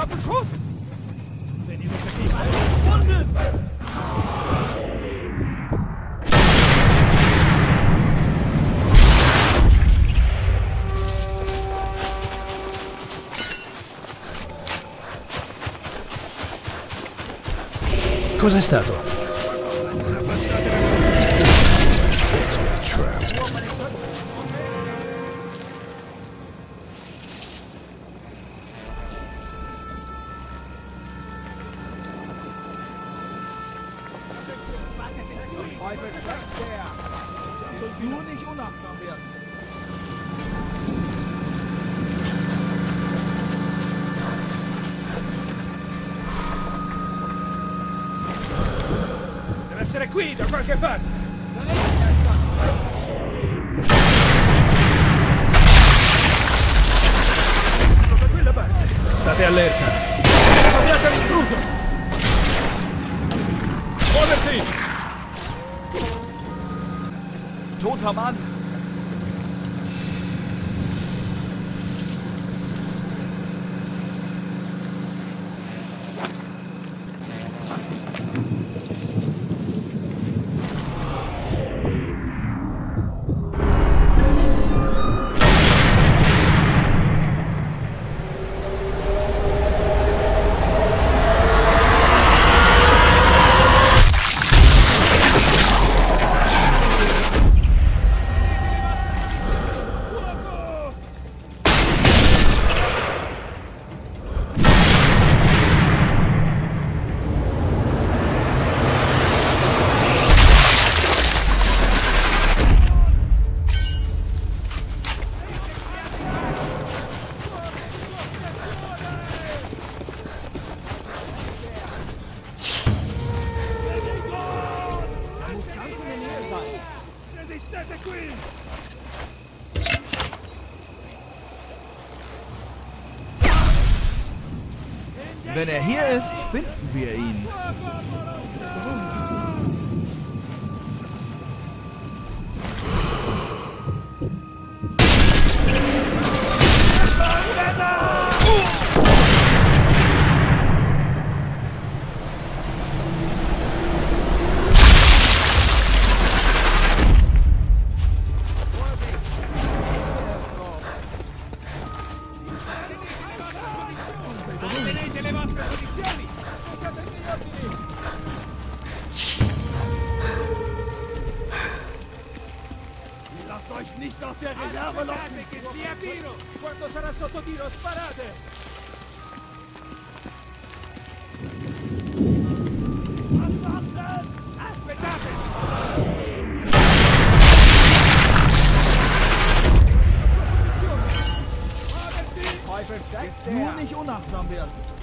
großer Beschuss! Wenn ihr mich nicht alle gefunden! Cos'è stato? Sets me trapped. Nur nicht unachtsam werden. Deve essere qui, da qualche parte! Da quella parte! State allerta! Abbiate l'intruso! Muoversi! Toter Mann! Wenn er hier ist, finden wir ihn. Reserve Aspettate che sia Piro! Quando sarà sotto tiro, sparate! Nur nicht unachtsam werden.